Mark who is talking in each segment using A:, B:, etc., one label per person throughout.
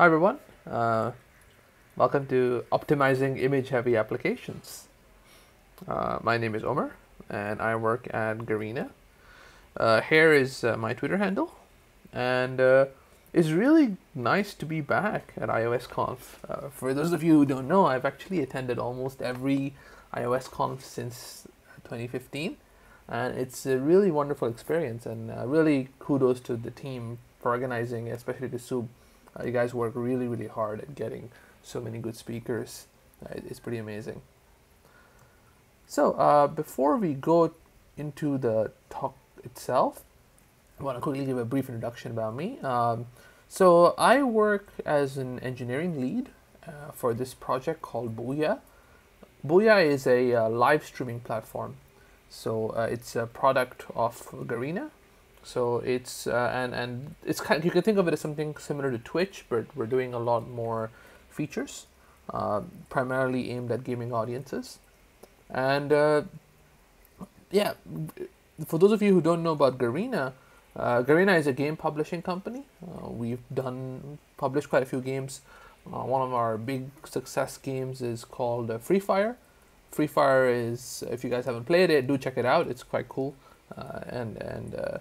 A: Hi everyone, uh, welcome to Optimizing Image Heavy Applications. Uh, my name is Omer and I work at Garena. Uh, here is uh, my Twitter handle and uh, it's really nice to be back at iOS Conf. Uh, for those of you who don't know, I've actually attended almost every iOS Conf since 2015 and it's a really wonderful experience and really kudos to the team for organizing, especially to Sub. Uh, you guys work really, really hard at getting so many good speakers. Uh, it's pretty amazing. So uh, before we go into the talk itself, I want to quickly give a brief introduction about me. Um, so I work as an engineering lead uh, for this project called Booyah. Booyah is a uh, live streaming platform. So uh, it's a product of Garena, so it's uh, and and it's kind. Of, you can think of it as something similar to Twitch, but we're doing a lot more features, uh, primarily aimed at gaming audiences, and uh, yeah, for those of you who don't know about Garena, uh, Garena is a game publishing company. Uh, we've done published quite a few games. Uh, one of our big success games is called Free Fire. Free Fire is, if you guys haven't played it, do check it out. It's quite cool, and and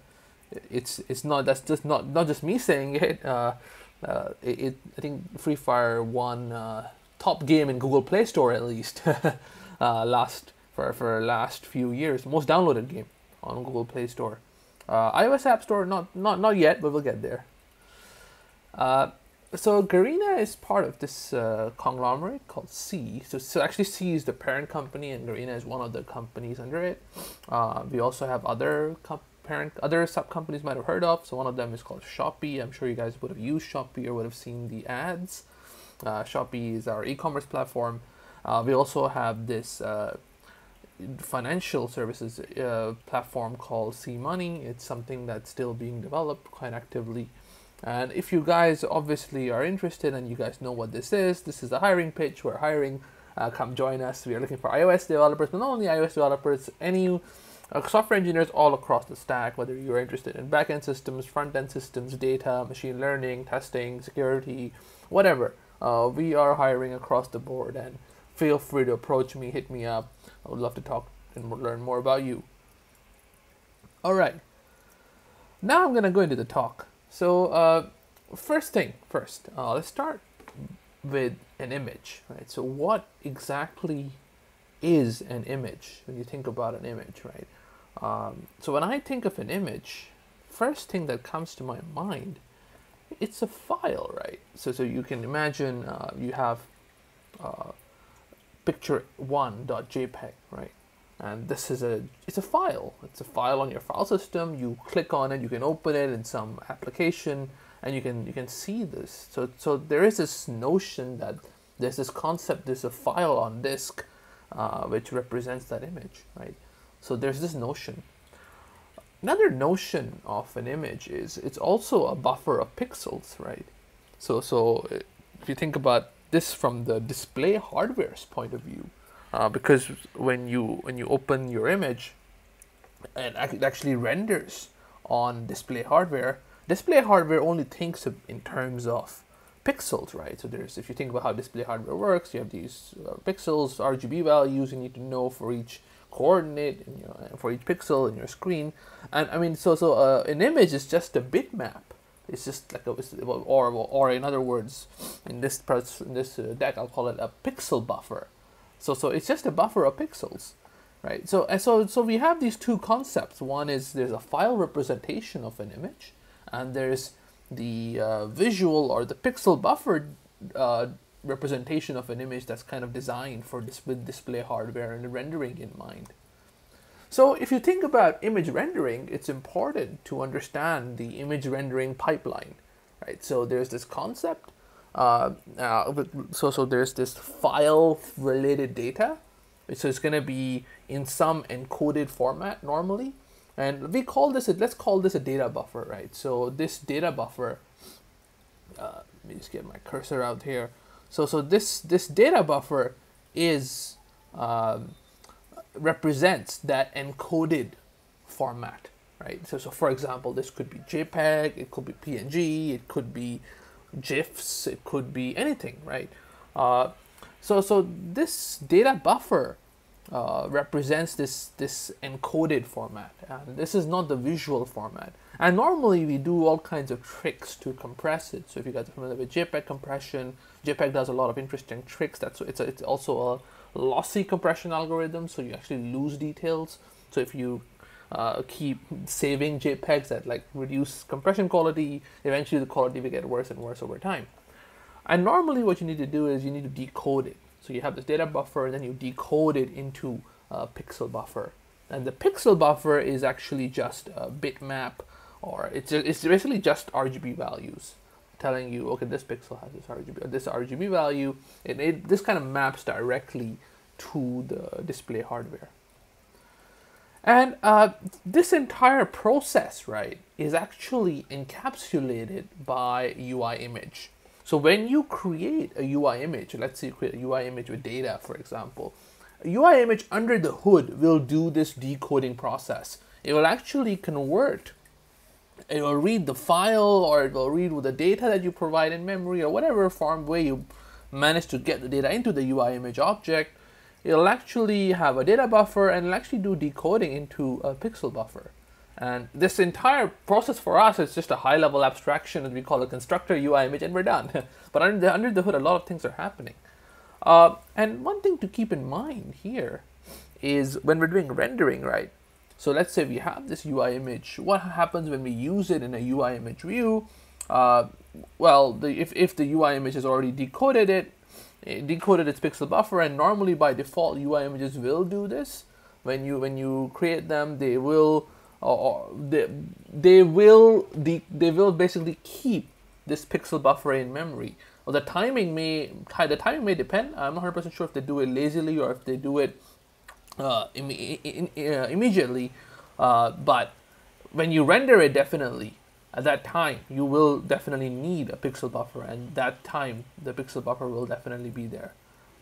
A: it's it's not that's just not not just me saying it. Uh, uh, it, it, I think Free Fire won uh, top game in Google Play Store at least uh, last for for last few years. Most downloaded game on Google Play Store. Uh, iOS App Store not not not yet, but we'll get there. Uh, so Garena is part of this conglomerate called Sea. So, so actually Sea is the parent company, and Garena is one of the companies under it. we also have other companies parent other sub companies might have heard of. So one of them is called Shopee. I'm sure you guys would have used Shopee or would have seen the ads. Uh, Shopee is our e-commerce platform. Uh, we also have this uh, financial services uh, platform called Sea Money. It's something that's still being developed quite actively. And if you guys obviously are interested and you guys know what this is, this is the hiring pitch. We're hiring. Uh, come join us. We are looking for iOS developers, but not only iOS developers, any uh, software engineers all across the stack, whether you're interested in backend systems, front end systems, data, machine learning, testing, security, whatever. Uh, we are hiring across the board, and feel free to approach me, hit me up. I would love to talk and learn more about you. All right. Now I'm gonna go into the talk. So uh, first thing first, uh, let's start with an image, right? So what exactly is an image when you think about an image, right? Um, so when I think of an image, first thing that comes to my mind, it's a file, right? So so you can imagine uh, you have uh, picture one.jpg, right? And this is a it's a file. It's a file on your file system. You click on it, you can open it in some application, and you can you can see this. So so there is this notion that there's this concept. There's a file on disk, uh, which represents that image, right? So there's this notion. Another notion of an image is it's also a buffer of pixels, right? So so if you think about this from the display hardware's point of view, uh, because when you when you open your image, and it actually renders on display hardware. Display hardware only thinks in terms of pixels, right? So there's if you think about how display hardware works, you have these uh, pixels, RGB values you need to know for each coordinate know, for each pixel in your screen. And I mean, so so uh, an image is just a bitmap. It's just like a or or in other words, in this in this uh, deck, I'll call it a pixel buffer. So so it's just a buffer of pixels, right? So and so so we have these two concepts. One is there's a file representation of an image, and there's the uh, visual or the pixel buffer uh, representation of an image that's kind of designed for with display hardware and rendering in mind. So if you think about image rendering, it's important to understand the image rendering pipeline, right? So there's this concept. Uh, uh, so so there's this file related data. So it's going to be in some encoded format normally, and we call this a, let's call this a data buffer, right? So this data buffer. Uh, let me just get my cursor out here. So, so this, this data buffer is um, represents that encoded format, right? So, so for example, this could be JPEG, it could be PNG, it could be GIFs, it could be anything, right? Uh, so, so this data buffer uh, represents this this encoded format, and this is not the visual format. And normally we do all kinds of tricks to compress it. So if you guys are familiar with JPEG compression, JPEG does a lot of interesting tricks. That's it's a, it's also a lossy compression algorithm, so you actually lose details. So if you uh, keep saving JPEGs that like reduce compression quality, eventually the quality will get worse and worse over time. And normally what you need to do is you need to decode it. So you have this data buffer and then you decode it into a pixel buffer. And the pixel buffer is actually just a bitmap or it's, it's basically just RGB values telling you, okay, this pixel has this RGB, this RGB value. It, it, this kind of maps directly to the display hardware. And uh, this entire process, right, is actually encapsulated by UI image. So when you create a UI image, let's say you create a UI image with data, for example, a UI image under the hood will do this decoding process. It will actually convert, it will read the file or it will read with the data that you provide in memory or whatever form way you manage to get the data into the UI image object it'll actually have a data buffer and it'll actually do decoding into a pixel buffer. And this entire process for us is just a high level abstraction that we call a constructor UI image and we're done. but under the, under the hood, a lot of things are happening. Uh, and one thing to keep in mind here is when we're doing rendering, right? So let's say we have this UI image. What happens when we use it in a UI image view? Uh, well, the, if, if the UI image has already decoded it, it decoded its pixel buffer and normally by default UI images will do this when you when you create them they will or they, they will de- they will basically keep this pixel buffer in memory. Well, the timing may the timing may depend. I'm not 100% sure if they do it lazily or if they do it uh, Im- in, uh, immediately uh, but when you render it definitely at that time you will definitely need a pixel buffer and that time the pixel buffer will definitely be there.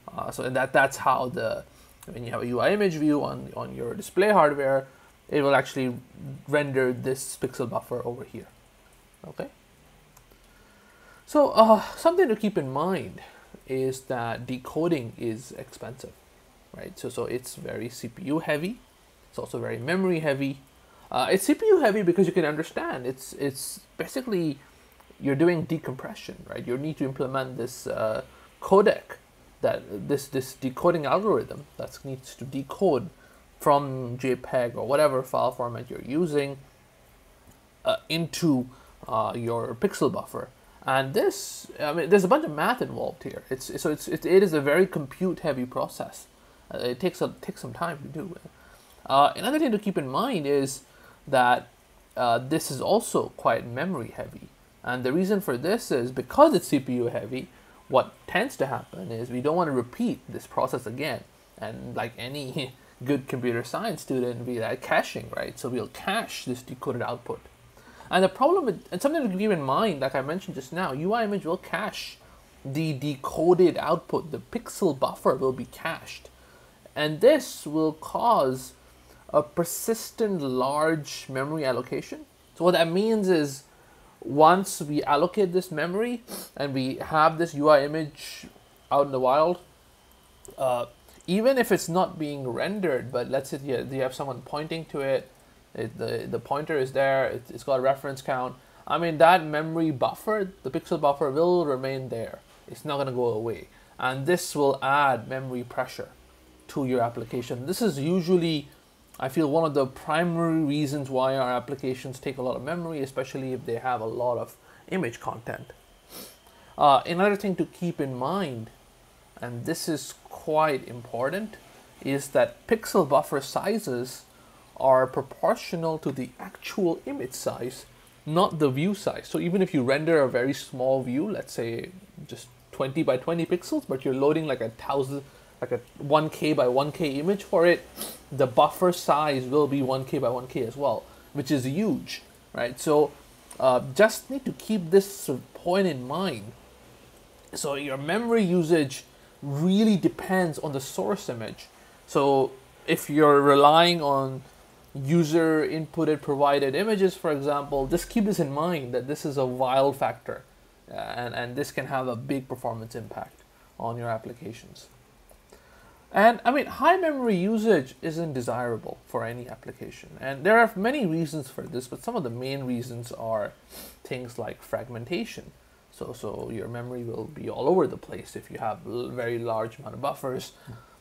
A: Uh, so that that's how the when you have a UI image view on on your display hardware it will actually render this pixel buffer over here. Okay? So uh, something to keep in mind is that decoding is expensive right? So so it's very CPU heavy. It's also very memory heavy. Uh, it's CPU heavy because you can understand. It's it's basically you're doing decompression, right? You need to implement this uh, codec that this this decoding algorithm that needs to decode from JPEG or whatever file format you're using uh, into uh, your pixel buffer. And this, I mean, there's a bunch of math involved here. It's so it's it, it is a very compute heavy process. Uh, it takes a takes some time to do. Uh, another thing to keep in mind is that uh, this is also quite memory heavy. And the reason for this is because it's CPU heavy, what tends to happen is we don't want to repeat this process again. And like any good computer science student, we like caching, right? So we'll cache this decoded output. And the problem, with, and something to keep in mind, like I mentioned just now, UI image will cache the decoded output. The pixel buffer will be cached. And this will cause a persistent large memory allocation. So what that means is once we allocate this memory and we have this UI image out in the wild, uh, even if it's not being rendered, but let's say you, you have someone pointing to it, it, the, the pointer is there, it, it's got a reference count. I mean, that memory buffer, the pixel buffer will remain there. It's not going to go away. And this will add memory pressure to your application. This is usually I feel one of the primary reasons why our applications take a lot of memory, especially if they have a lot of image content. Uh, another thing to keep in mind, and this is quite important, is that pixel buffer sizes are proportional to the actual image size, not the view size. So even if you render a very small view, let's say just 20 by 20 pixels, but you're loading like a thousand like a 1K by 1K image for it, the buffer size will be 1K by 1K as well, which is huge, right? So uh, just need to keep this point in mind. So your memory usage really depends on the source image. So if you're relying on user inputted provided images, for example, just keep this in mind that this is a wild factor. uh, and and this can have a big performance impact on your applications. And I mean, high memory usage isn't desirable for any application. And there are many reasons for this, but some of the main reasons are things like fragmentation. So, so your memory will be all over the place if you have very large amount of buffers.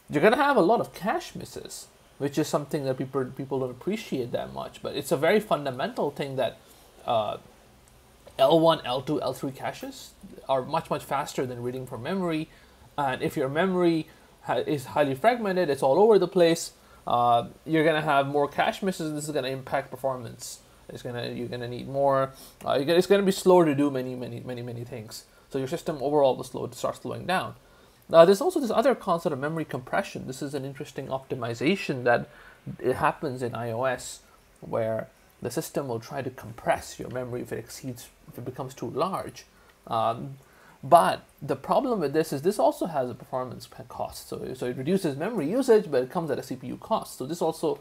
A: You're going to have a lot of cache misses, which is something that people, people don't appreciate that much. But it's a very fundamental thing that uh, L1, L2, L3 caches are much, much faster than reading from memory. And if your memory is highly fragmented, it's all over the place, uh, you're gonna have more cache misses. This is gonna impact performance. It's gonna you're gonna need more. Uh, gonna, it's gonna be slower to do many many many many things. So your system overall will slow start slowing down. Now there's also this other concept of memory compression. This is an interesting optimization that it happens in iOS, where the system will try to compress your memory if it exceeds if it becomes too large. Um, but the problem with this is this also has a performance cost. So, so it reduces memory usage, but it comes at a CPU cost. So this also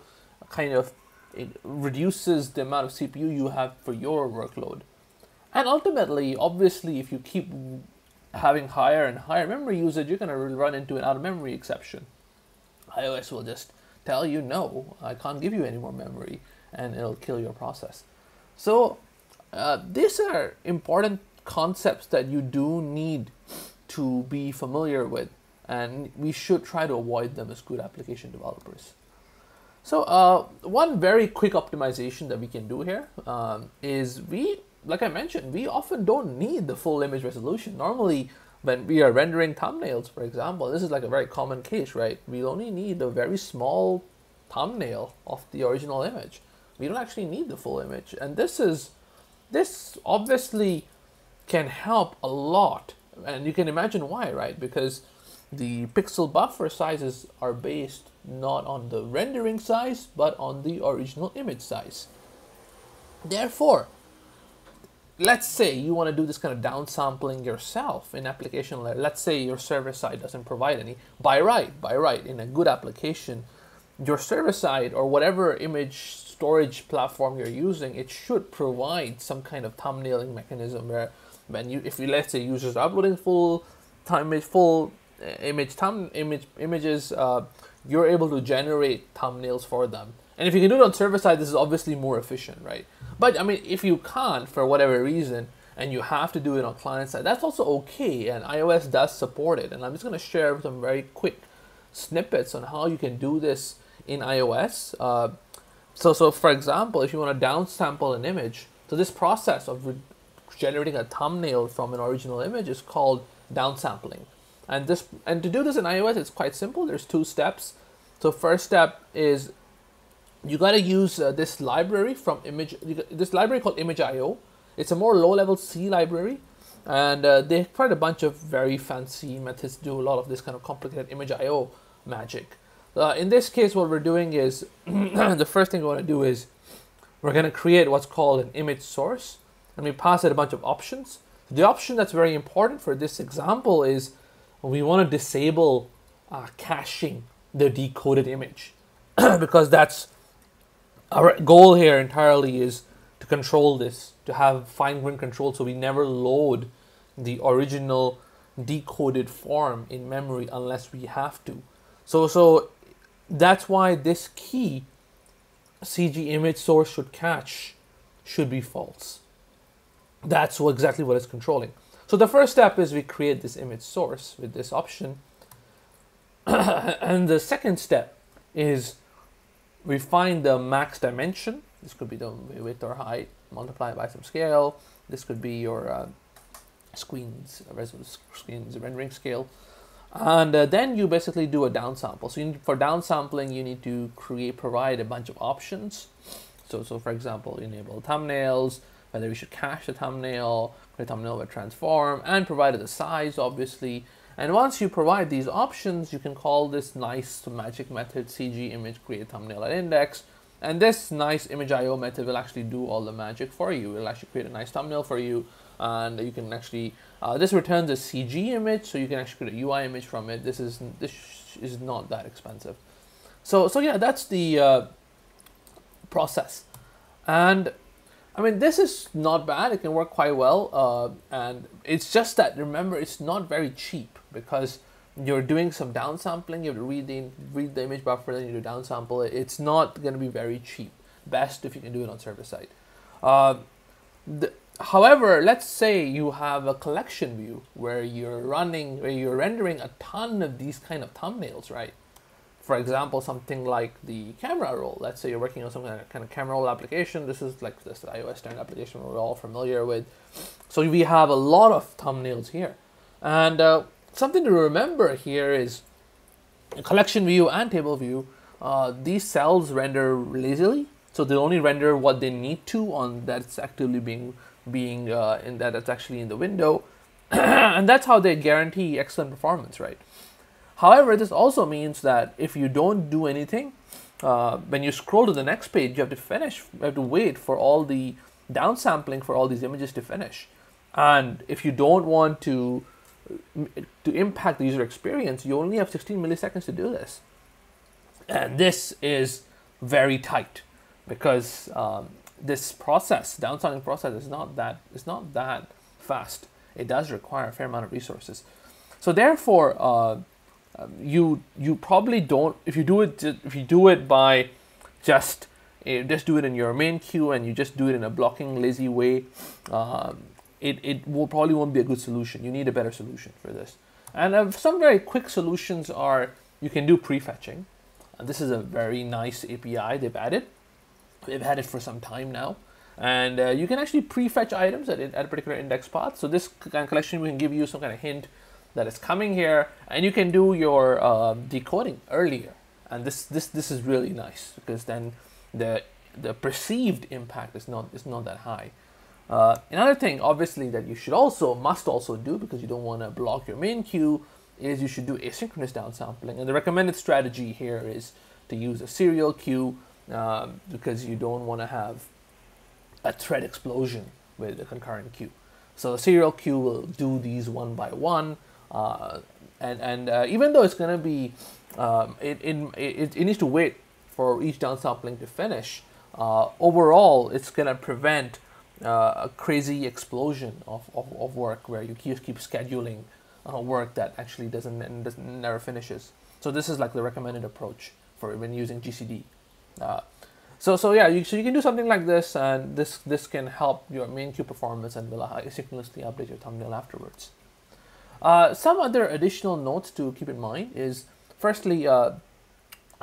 A: kind of it reduces the amount of CPU you have for your workload. And ultimately, obviously, if you keep having higher and higher memory usage, you're going to run into an out of memory exception. iOS will just tell you, no, I can't give you any more memory, and it'll kill your process. So, uh, these are important concepts that you do need to be familiar with, and we should try to avoid them as good application developers. So uh, one very quick optimization that we can do here um, is we, like I mentioned, we often don't need the full image resolution. Normally, when we are rendering thumbnails, for example, this is like a very common case, right? We only need a very small thumbnail of the original image. We don't actually need the full image, and this is this obviously can help a lot. And you can imagine why, right? Because the pixel buffer sizes are based not on the rendering size, but on the original image size. Therefore, let's say you want to do this kind of downsampling yourself in application layer. Let's say your server side doesn't provide any. By right, by right, in a good application, your server side or whatever image storage platform you're using, it should provide some kind of thumbnailing mechanism where when you if you let's say users are uploading full time full image thumb image images uh, you're able to generate thumbnails for them. And if you can do it on server side this is obviously more efficient right? But i mean if you can't for whatever reason and you have to do it on client side that's also okay and ios does support it. And i'm just going to share some very quick snippets on how you can do this in ios. Uh, so so for example if you want to downsample an image so this process of generating a thumbnail from an original image is called downsampling. And this and to do this in iOS, it's quite simple. There's two steps. So first step is you got to use uh, this library from image this library called image.io. It's a more low-level C library, and uh, they provide a bunch of very fancy methods to do a lot of this kind of complicated image.io magic. Uh, in this case, what we're doing is the first thing we want to do is we're going to create what's called an image source and we pass it a bunch of options. The option that's very important for this example is we want to disable uh, caching the decoded image because that's our goal here entirely is to control this, to have fine-grained control so we never load the original decoded form in memory unless we have to. So, so that's why this key CG image source should cache should be false. That's exactly what it's controlling. So the first step is we create this image source with this option. and the second step is we find the max dimension. This could be the width or height multiplied by some scale. This could be your uh, screen's, screen's rendering scale. And uh, then you basically do a downsample. So need, for downsampling, you need to create, provide a bunch of options. So, so for example, enable thumbnails, whether we should cache the thumbnail, create thumbnail with transform, and provide the size, obviously. And once you provide these options, you can call this nice magic method CG image create thumbnail at index. And this nice image IO method will actually do all the magic for you. It'll actually create a nice thumbnail for you. And you can actually, uh, this returns a CG image, so you can actually create a UI image from it. This is, this is not that expensive. So, so yeah, that's the uh, process. And I mean, this is not bad. It can work quite well, uh, and it's just that remember, it's not very cheap because you're doing some downsampling. You have to read the read the image buffer, then you do downsample it. It's not going to be very cheap. Best if you can do it on server side. Uh, the, however, let's say you have a collection view where you're running, where you're rendering a ton of these kind of thumbnails, right? For example, something like the camera roll. Let's say you're working on some kind of, camera roll application. This is like this iOS standard application we're all familiar with. So we have a lot of thumbnails here. And uh, something to remember here is collection view and table view. Uh, these cells render lazily, so they only render what they need to on that's actively being being uh, in that that's actually in the window, and that's how they guarantee excellent performance, right? However, this also means that if you don't do anything, uh, when you scroll to the next page, you have to finish, you have to wait for all the downsampling for all these images to finish. And if you don't want to to impact the user experience, you only have 16 milliseconds to do this. And this is very tight because um, this process, downsampling process, is not that is not that fast. It does require a fair amount of resources. So therefore, uh, you you probably don't if you do it if you do it by just uh, just do it in your main queue and you just do it in a blocking lazy way. Um, it, it will probably won't be a good solution. You need a better solution for this. And uh, some very quick solutions are you can do prefetching. And this is a very nice API they've added. They've had it for some time now. And uh, you can actually prefetch items at, at a particular index path. So this kind of collection can give you some kind of hint that it's coming here, and you can do your uh, decoding earlier. And this this this is really nice because then the the perceived impact is not is not that high. Uh, another thing, obviously, that you should also must also do because you don't want to block your main queue is you should do asynchronous downsampling. And the recommended strategy here is to use a serial queue um, because you don't want to have a thread explosion with a concurrent queue. So the serial queue will do these one by one, uh, and and uh, even though it's going to be, um, it, it, it needs to wait for each downsampling to finish. Uh, overall, it's going to prevent uh, a crazy explosion of, of, of, work where you keep, keep scheduling uh, work that actually doesn't, doesn't never finishes. So this is like the recommended approach for when using GCD. So so yeah, you, so you can do something like this, and this this can help your main queue performance and will asynchronously update your thumbnail afterwards. Uh, some other additional notes to keep in mind is firstly, uh,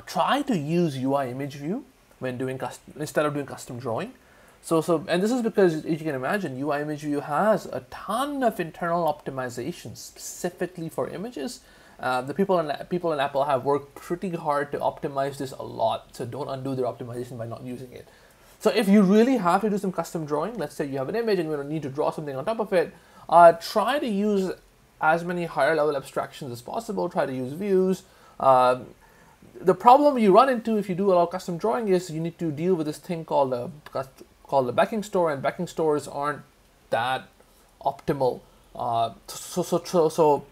A: try to use UI image view when doing custom, instead of doing custom drawing. So, so, and this is because, as you can imagine, UI Image View has a ton of internal optimizations specifically for images. Uh, the people in people in Apple have worked pretty hard to optimize this a lot. So don't undo their optimization by not using it. So if you really have to do some custom drawing, let's say you have an image and you need to draw something on top of it, uh, try to use as many higher level abstractions as possible. Try to use views. Um, the problem you run into if you do a lot of custom drawing is you need to deal with this thing called a called the backing store, and backing stores aren't that optimal. Uh, so so so, so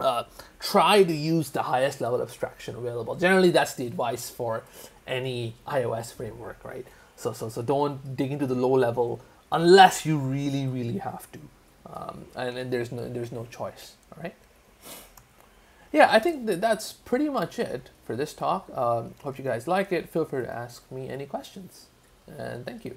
A: uh, try to use the highest level abstraction available. Generally, that's the advice for any iOS framework, right? So so so don't dig into the low level unless you really really have to, um, and there's no there's no choice. All right. Yeah, I think that that's pretty much it for this talk. Um, hope you guys like it. Feel free to ask me any questions, and thank you.